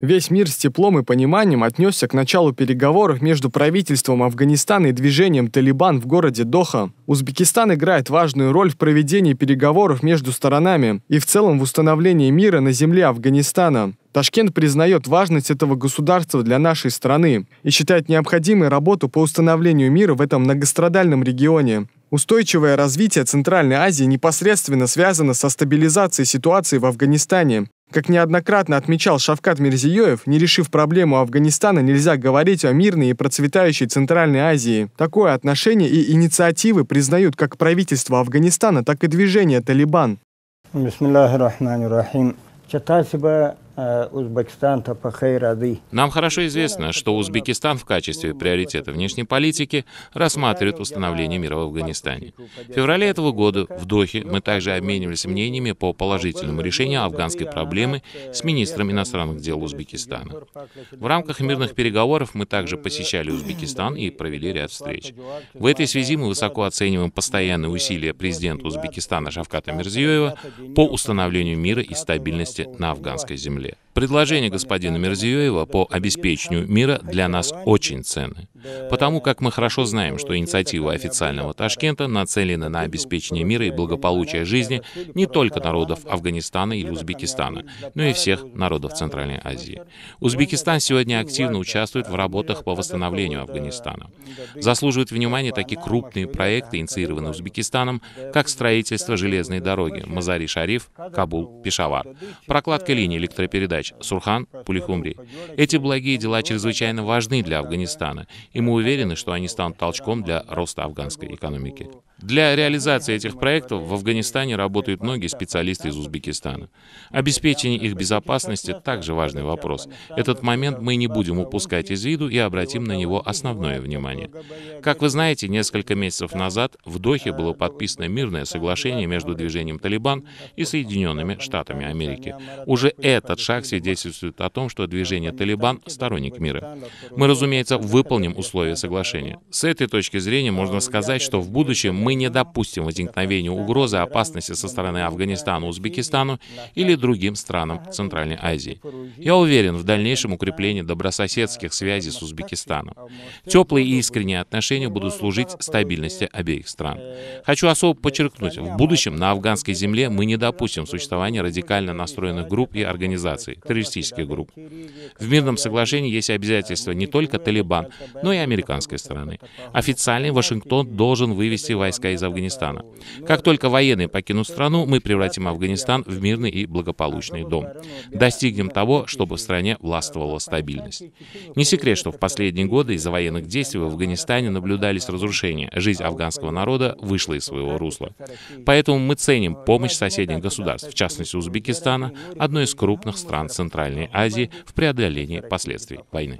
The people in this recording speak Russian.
Весь мир с теплом и пониманием отнесся к началу переговоров между правительством Афганистана и движением «Талибан» в городе Доха. Узбекистан играет важную роль в проведении переговоров между сторонами и в целом в установлении мира на земле Афганистана. Ташкент признает важность этого государства для нашей страны и считает необходимой работу по установлению мира в этом многострадальном регионе. Устойчивое развитие Центральной Азии непосредственно связано со стабилизацией ситуации в Афганистане. Как неоднократно отмечал Шавкат Мирзиёев, не решив проблему Афганистана, нельзя говорить о мирной и процветающей Центральной Азии. Такое отношение и инициативы признают как правительство Афганистана, так и движение «Талибан». Э, Нам хорошо известно, что Узбекистан в качестве приоритета внешней политики рассматривает установление мира в Афганистане. В феврале этого года в Дохе мы также обменивались мнениями по положительному решению афганской проблемы с министром иностранных дел Узбекистана. В рамках мирных переговоров мы также посещали Узбекистан и провели ряд встреч. В этой связи мы высоко оцениваем постоянные усилия президента Узбекистана Шавката Мирзиёева по установлению мира и стабильности на афганской земле. Предложения господина Мерзиёева по обеспечению мира для нас очень ценны, потому как мы хорошо знаем, что инициатива официального Ташкента нацелена на обеспечение мира и благополучия жизни не только народов Афганистана или Узбекистана, но и всех народов Центральной Азии. Узбекистан сегодня активно участвует в работах по восстановлению Афганистана. Заслуживают внимания такие крупные проекты, инициированные Узбекистаном, как строительство железной дороги Мазари-Шариф, Кабул, Пешавар, прокладка линий электропередач Сурхан, Пулихумри. Эти благие дела чрезвычайно важны для Афганистана, и мы уверены, что они станут толчком для роста афганской экономики. Для реализации этих проектов в Афганистане работают многие специалисты из Узбекистана. Обеспечение их безопасности – также важный вопрос. Этот момент мы не будем упускать из виду и обратим на него основное внимание. Как вы знаете, несколько месяцев назад в Дохе было подписано мирное соглашение между движением «Талибан» и Соединенными Штатами Америки. Уже этот шаг свидетельствует о том, что движение «Талибан» — сторонник мира. Мы, разумеется, выполним условия соглашения. С этой точки зрения можно сказать, что в будущем мы мы не допустим возникновения угрозы опасности со стороны Афганистана, Узбекистану или другим странам Центральной Азии. Я уверен в дальнейшем укреплении добрососедских связей с Узбекистаном. Теплые и искренние отношения будут служить стабильности обеих стран. Хочу особо подчеркнуть, в будущем на афганской земле мы не допустим существования радикально настроенных групп и организаций, террористических групп. В мирном соглашении есть обязательства не только Талибан, но и американской стороны. Официальный Вашингтон должен вывести войска войска из Афганистана. Как только военные покинут страну, мы превратим Афганистан в мирный и благополучный дом. Достигнем того, чтобы в стране властвовала стабильность. Не секрет, что в последние годы из-за военных действий в Афганистане наблюдались разрушения. Жизнь афганского народа вышла из своего русла. Поэтому мы ценим помощь соседних государств, в частности Узбекистана, одной из крупных стран Центральной Азии, в преодолении последствий войны.